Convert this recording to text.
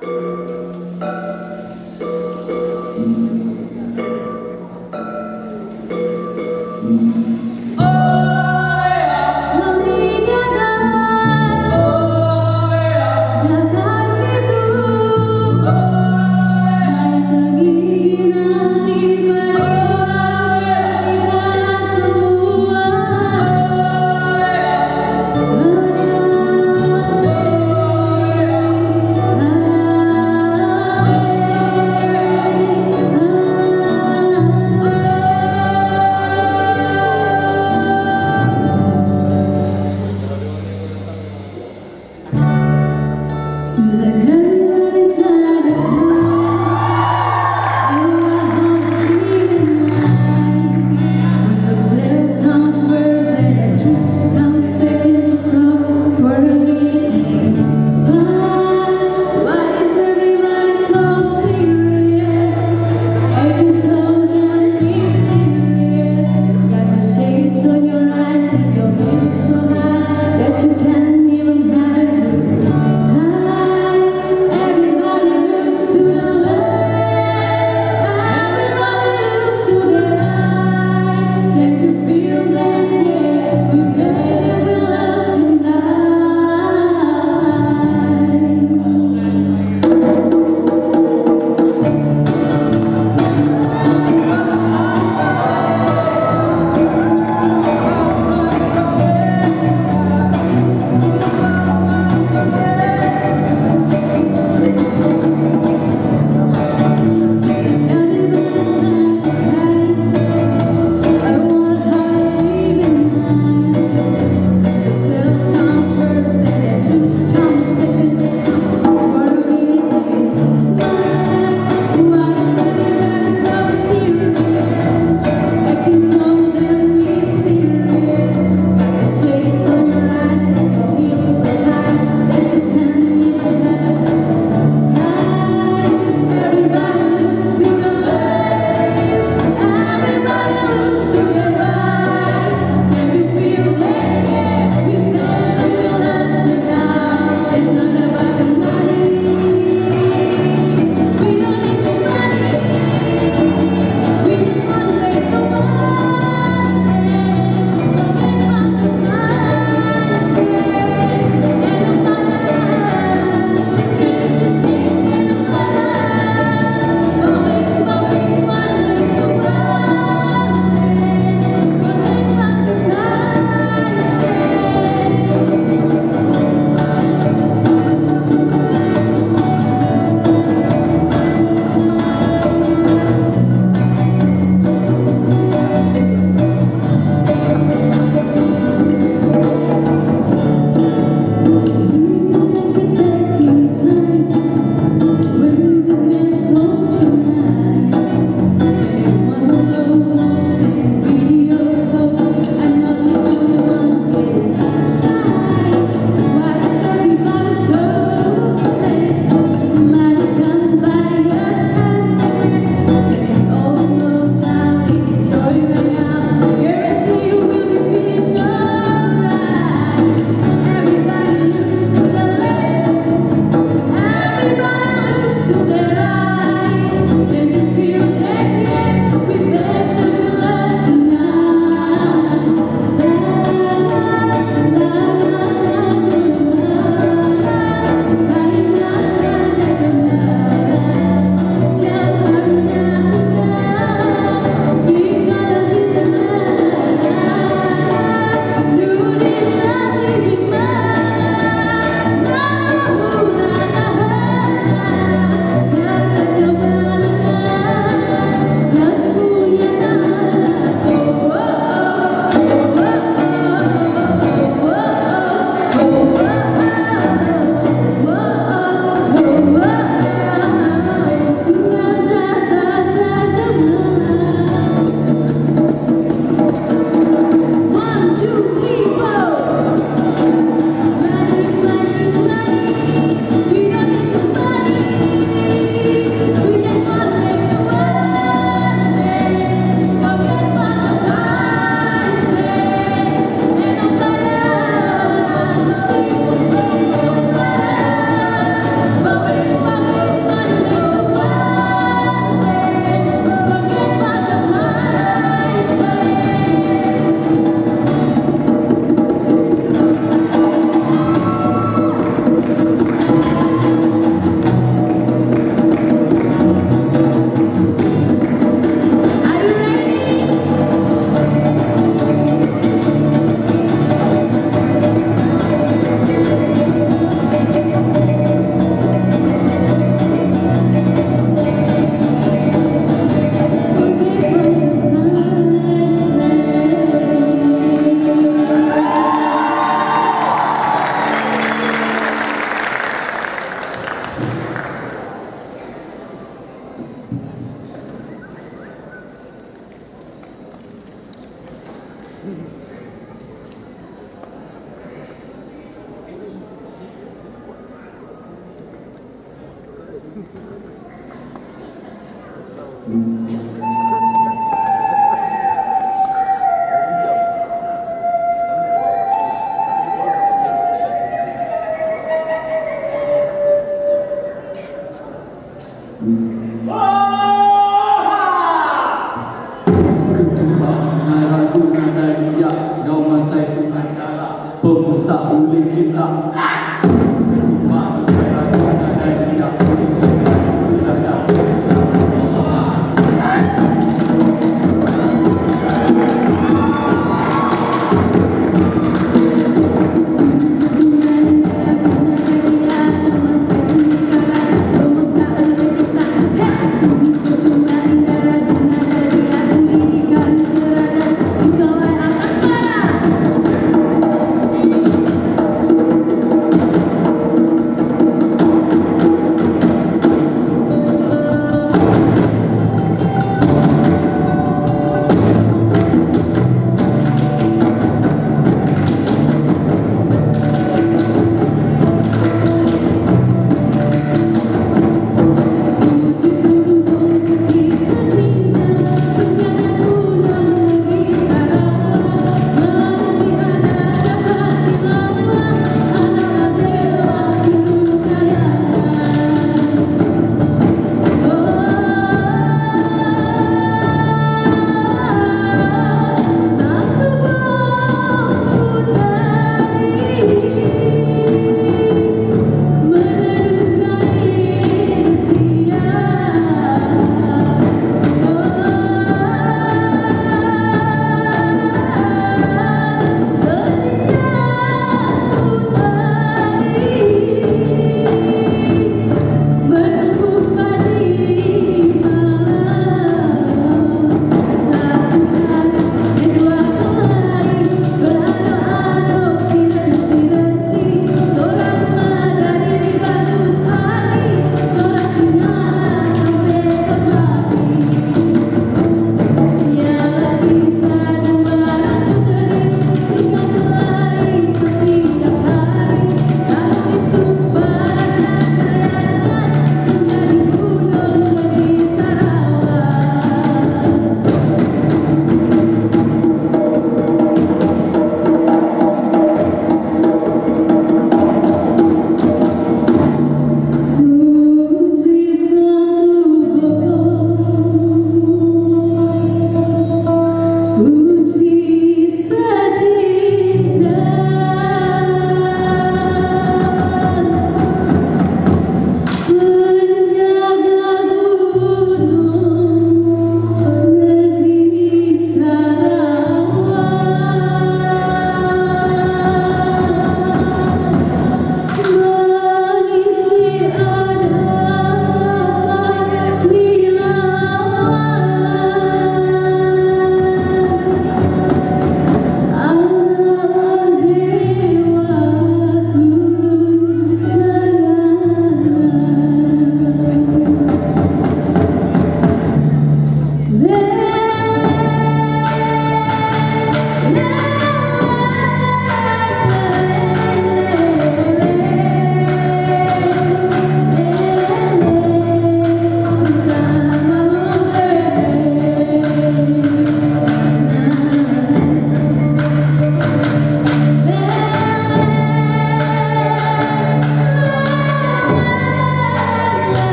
Thank Susan Hill.